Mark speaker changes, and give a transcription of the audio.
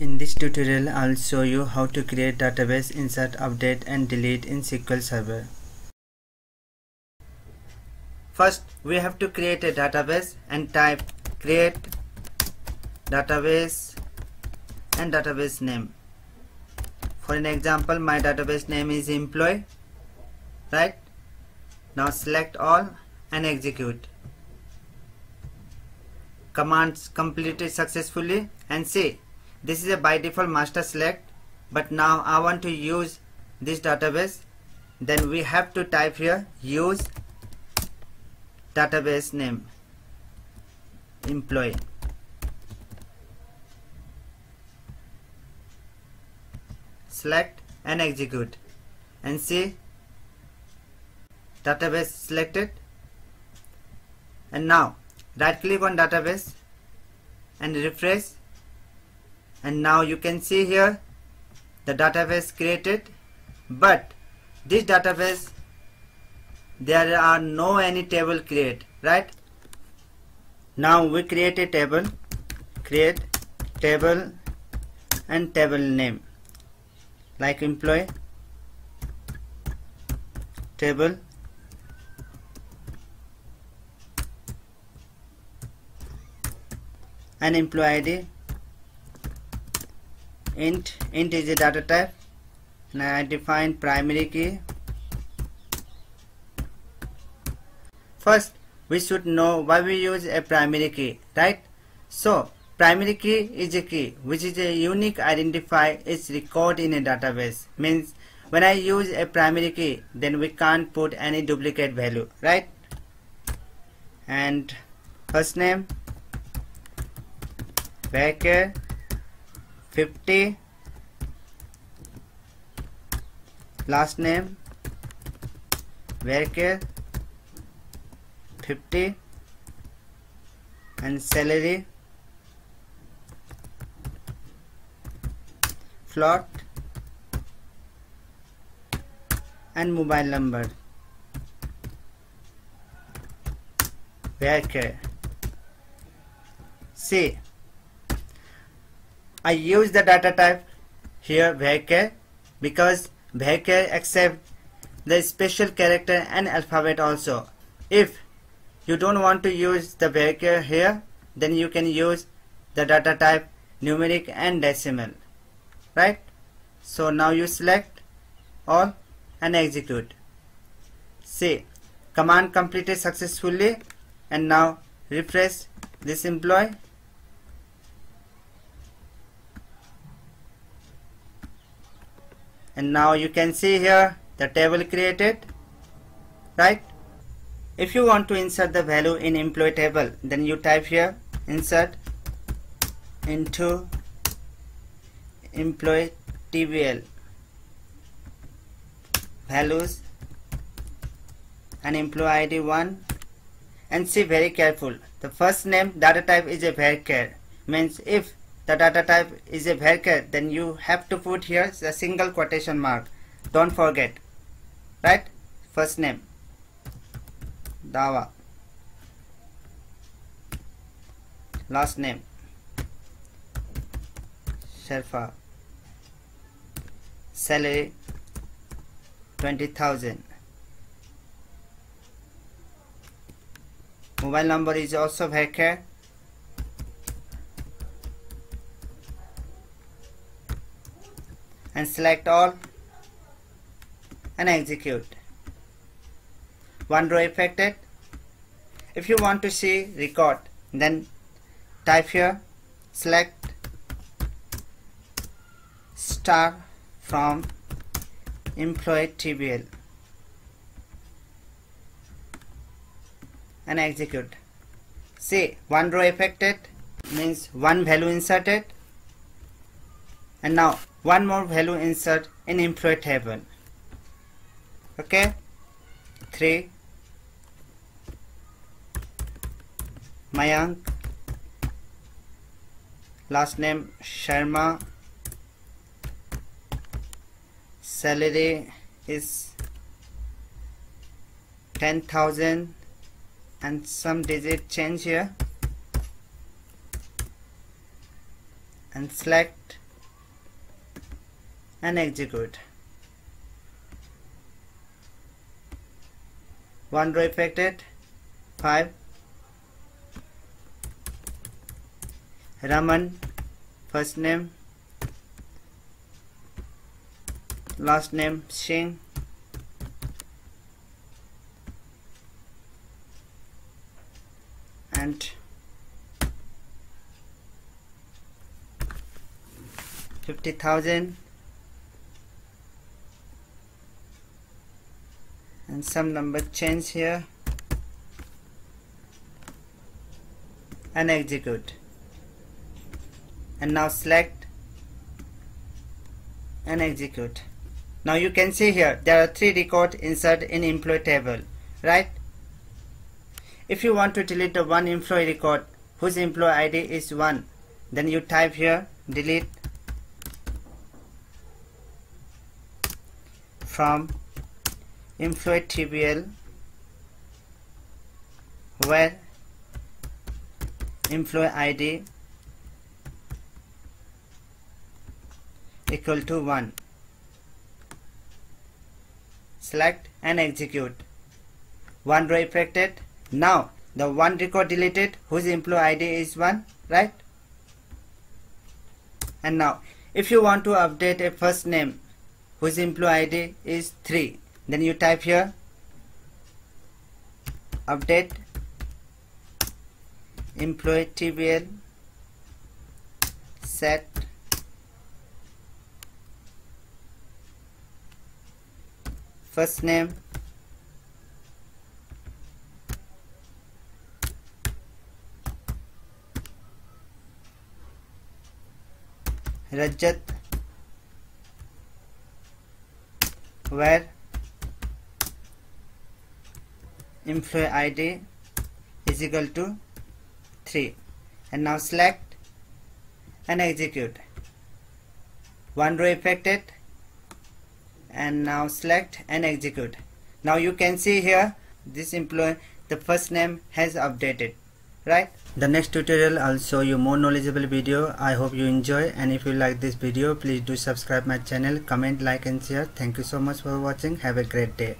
Speaker 1: In this tutorial, I'll show you how to create database, insert, update and delete in SQL Server. First, we have to create a database and type create database and database name. For an example, my database name is employee, right? Now select all and execute. Commands completed successfully and see this is a by default master select but now I want to use this database. Then we have to type here use database name employee. Select and execute. And see database selected. And now right click on database and refresh and now you can see here the database created. But this database there are no any table create right? Now we create a table create table and table name. Like employee table and employee ID int int is a data type. And I define primary key. First we should know why we use a primary key right? So primary key is a key which is a unique identifier is record in a database. Means when I use a primary key then we can't put any duplicate value right? And first name varchar 50 last name. Varchar 50 and salary. Float. And mobile number. Varchar see I use the data type here varchar because varchar accept the special character and alphabet also. If you don't want to use the varchar here then you can use the data type numeric and decimal right? So now you select all and execute. See command completed successfully and now refresh this employee and now you can see here the table created right? If you want to insert the value in employee table then you type here insert into employee TBL values and employee ID 1 and see very careful. The first name data type is a varchar. Means if the data type is a varchar then you have to put here the single quotation mark. Don't forget. Right? First name. Dawa last name. Sherpa salary 20,000 mobile number is also varchar and select all and execute. One row affected. If you want to see record then type here select star from employee TBL and execute. See one row affected means one value inserted and now one more value insert in employee table. Okay? 3 Mayank. Last name Sharma. Salary is 10,000 and some digit change here. And select and execute. One row affected. 5 Raman first name. Last name Singh. And 50,000 and some number change here. And execute. And now select and execute. Now you can see here there are three records insert in employee table right? If you want to delete the one employee record whose employee ID is 1 then you type here delete from employee TBL where employee ID equal to 1 select and execute. One row affected now the one record deleted whose employee ID is 1 right? And now if you want to update a first name whose employee ID is 3 then you type here update employee TBL set first name Rajat where employee ID is equal to 3 and now select and execute. One row affected. And now select and execute. Now you can see here this employee the first name has updated right? The next tutorial i'll show you more knowledgeable video. I hope you enjoy. And if you like this video please do subscribe my channel. Comment like and share. Thank you so much for watching. Have a great day